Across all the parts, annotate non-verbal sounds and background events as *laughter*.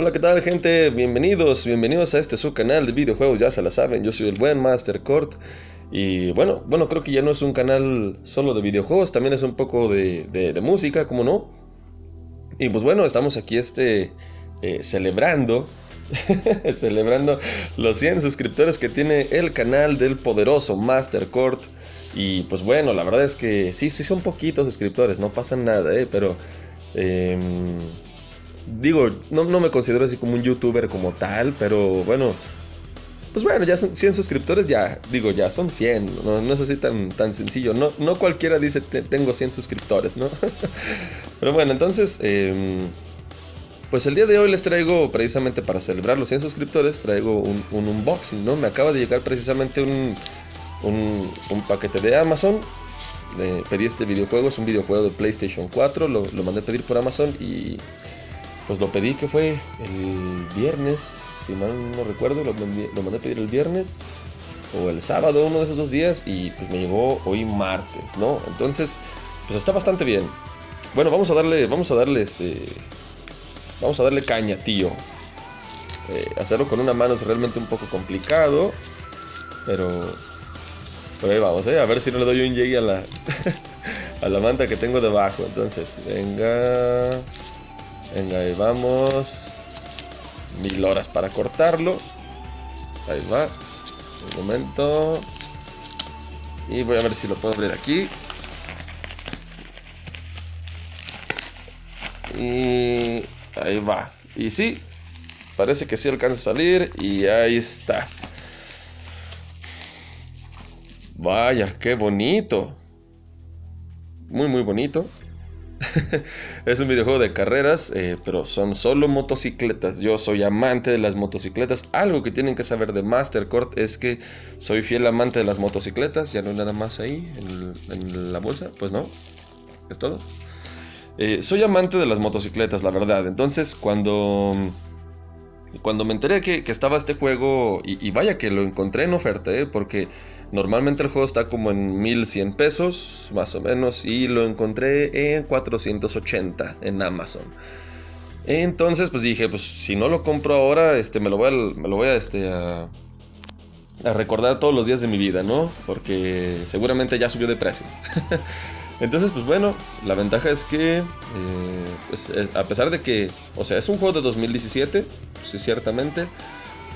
Hola, ¿qué tal gente? Bienvenidos, bienvenidos a este su canal de videojuegos, ya se la saben, yo soy el buen Master Court y bueno, bueno, creo que ya no es un canal solo de videojuegos, también es un poco de, música, como no? Y pues bueno, estamos aquí este eh, celebrando, *laughs* celebrando los 100 suscriptores que tiene el canal del poderoso Master Court y pues bueno, la verdad es que sí, sí son poquitos suscriptores, no pasa nada, ¿eh? pero... Em, digo, no, me considero así como un youtuber como tal, pero bueno, pues bueno, ya son 100 suscriptores, ya, digo, ya son 100, no, es así tan, tan sencillo, no, no cualquiera dice tengo 100 suscriptores, ¿no? *laughs* pero bueno, entonces, em, pues el día de hoy les traigo, precisamente para celebrar los 100 suscriptores, traigo un, unboxing, ¿no? Me acaba de llegar precisamente un, un, paquete de Amazon. pedí este videojuego, es un videojuego de PlayStation 4, lo, lo mandé a pedir por Amazon y pues lo pedí que fue el viernes, si mal no recuerdo, lo, mandé a pedir el viernes o el sábado, uno de esos dos días, y pues me llegó hoy martes, ¿no? Entonces, pues está bastante bien. Bueno, vamos a darle, vamos a darle este, vamos a darle caña, tío. Eh, hacerlo con una mano es realmente un poco complicado, pero, pero ahí vamos, ¿eh? A ver si no le doy un llegue a la, *laughs* a la manta que tengo debajo. Entonces, venga. Venga, ahí vamos. Mil horas para cortarlo. Ahí va. Un momento. Y voy a ver si lo puedo abrir aquí. Y ahí va. Y sí, parece que sí alcanza a salir. Y ahí está. Vaya, qué bonito. Muy, muy bonito. *laughs* es un videojuego de carreras, eh, pero son solo motocicletas. Yo soy amante de las motocicletas. Algo que tienen que saber de Mastercourt es que soy fiel amante de las motocicletas. Ya no hay nada más ahí en, la bolsa. Pues no, es todo. Eh, soy amante de las motocicletas, la verdad. Entonces, cuando, cuando me enteré que, estaba este juego, y, vaya que lo encontré en oferta, eh, porque Normalmente el juego está como en 1100 pesos, más o menos, y lo encontré en 480 en Amazon. Entonces, pues dije, pues si no lo compro ahora, este, me lo voy a, me lo voy a, este, a, recordar todos los días de mi vida, ¿no? Porque seguramente ya subió de precio. *laughs* Entonces, pues bueno, la ventaja es que, eh, pues, a pesar de que, o sea, es un juego de 2017, sí, ciertamente,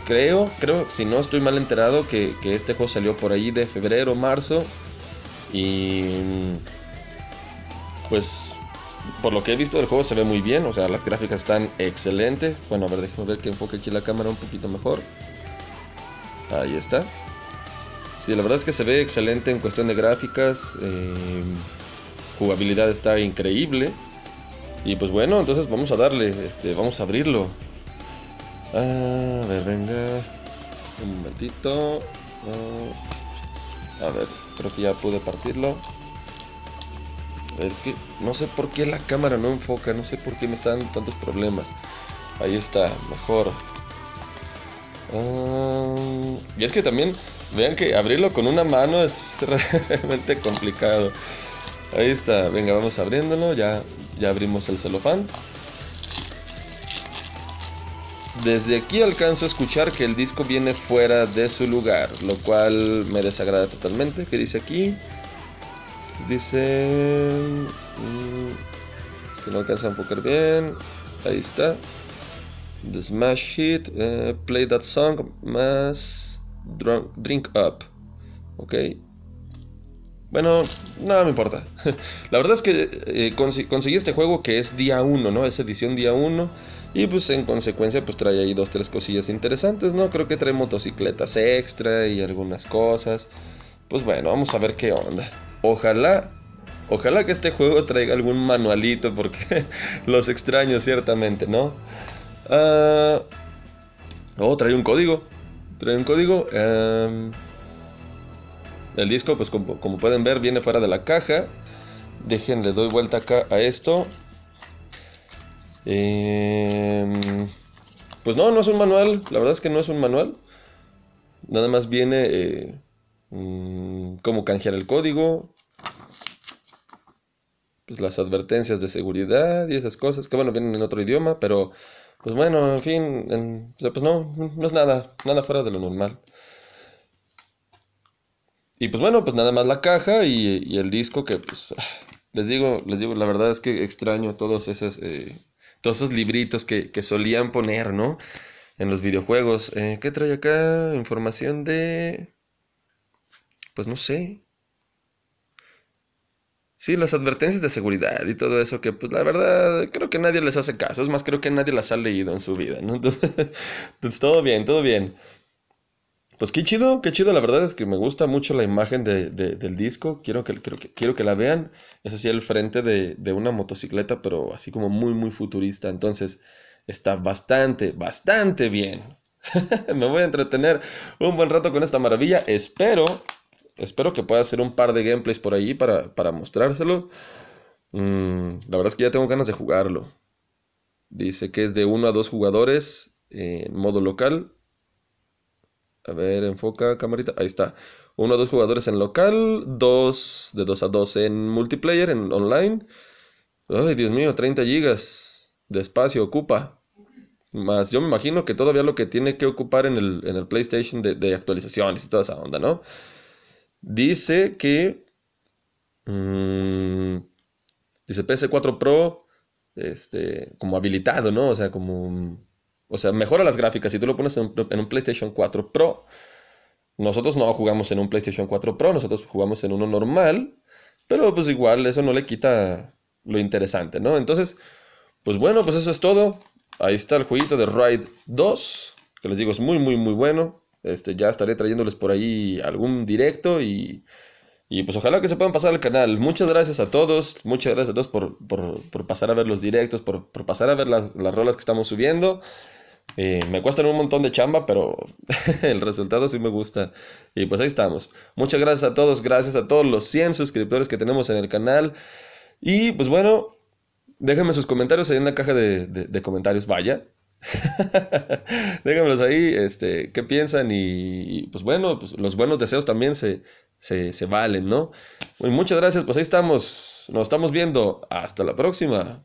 creo, creo, si no estoy mal enterado, que, este juego salió por ahí de febrero, marzo. Y pues por lo que he visto del juego se ve muy bien, o sea, las gráficas están excelentes. Bueno, a ver, déjame ver que enfoque aquí la cámara un poquito mejor. Ahí está. Sí, la verdad es que se ve excelente en cuestión de gráficas. Eh, jugabilidad está increíble. Y pues bueno, entonces vamos a darle, este, vamos a abrirlo. A ver, venga. Un momentito. A ver, creo que ya pude partirlo. Es que no sé por qué la cámara no enfoca, no sé por qué me están dando tantos problemas. Ahí está, mejor. Ah, y es que también, vean que abrirlo con una mano es *laughs* realmente complicado. Ahí está, venga, vamos abriéndolo, ya, ya abrimos el celofán. Desde aquí alcanzo a escuchar que el disco viene fuera de su lugar, lo cual me desagrada totalmente. ¿Qué dice aquí? Dice... Mm, que no alcanza a enfocar bien. Ahí está. The Smash Hit. Eh, play that song más Drink Up. Ok. Bueno, nada me importa. *laughs* La verdad es que eh, conseguí este juego que es día 1, ¿no? Es edición día 1. Y pues en consecuencia pues trae ahí dos, tres cosillas interesantes, ¿no? Creo que trae motocicletas extra y algunas cosas. Pues bueno, vamos a ver qué onda. Ojalá, ojalá que este juego traiga algún manualito porque *laughs* los extraño ciertamente, ¿no? Uh, oh, trae un código. Trae un código. Em, el disco, pues como, como pueden ver, viene fuera de la caja. Déjenle, doy vuelta acá a esto. Em, pues no, no es un manual. La verdad es que no es un manual. Nada más viene eh, mm, cómo canjear el código. Pues las advertencias de seguridad y esas cosas. Que bueno, vienen en otro idioma, pero pues bueno, en fin, pues no, no es nada, nada fuera de lo normal. Y pues bueno, pues nada más la caja y, el disco que pues les digo, les digo, la verdad es que extraño todos esos, eh, todos esos libritos que, solían poner, ¿no? En los videojuegos. Eh, ¿Qué trae acá? Información de... Pues no sé. Sí, las advertencias de seguridad y todo eso, que pues la verdad creo que nadie les hace caso. Es más, creo que nadie las ha leído en su vida, ¿no? *laughs* Entonces, todo bien, todo bien. Pues qué chido, qué chido. La verdad es que me gusta mucho la imagen de, del disco. Quiero que, quiero, que, quiero que la vean. Es así el frente de, de una motocicleta, pero así como muy, muy futurista. Entonces está bastante, bastante bien. *laughs* me voy a entretener un buen rato con esta maravilla. Espero espero que pueda hacer un par de gameplays por ahí para, para mostrárselo. Mm, la verdad es que ya tengo ganas de jugarlo. Dice que es de 1 a 2 jugadores en modo local. A ver, enfoca camarita. Ahí está. 1 a 2 jugadores en local, 2 de 2 a 2 en multiplayer, en online. Ay, Dios mío, 30 gigas de espacio ocupa. Más yo me imagino que todavía lo que tiene que ocupar en el, en el PlayStation de, de actualizaciones y toda esa onda, ¿no? Dice que... Mmm, dice PS4 Pro, este, como habilitado, ¿no? O sea, como... O sea, mejora las gráficas. Si tú lo pones en, un PlayStation 4 Pro, nosotros no jugamos en un PlayStation 4 Pro, nosotros jugamos en uno normal, pero pues igual eso no le quita lo interesante, ¿no? Entonces, pues bueno, pues eso es todo. Ahí está el jueguito de Ride 2, que les digo es muy, muy, muy bueno. Este, ya estaré trayéndoles por ahí algún directo y, y pues ojalá que se puedan pasar al canal. Muchas gracias a todos, muchas gracias a todos por, por, por pasar a ver los directos, por, por pasar a ver las, las, rolas que estamos subiendo. Me cuestan un montón de chamba, pero *laughs* el resultado sí me gusta. Y pues ahí estamos. Muchas gracias a todos, gracias a todos los 100 suscriptores que tenemos en el canal. Y pues bueno, déjenme sus comentarios ahí en la caja de, de, comentarios, vaya. *laughs* Déjenmelos ahí, este, qué piensan y, pues bueno, pues los buenos deseos también se, se, se valen, ¿no? muchas gracias, pues ahí estamos, nos estamos viendo, hasta la próxima.